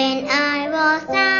When I was down.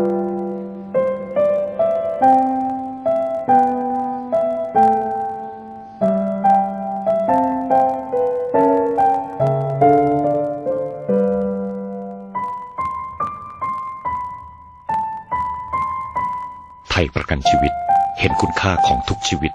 ไทยประกันชีวิต เห็นคุณค่าของทุกชีวิต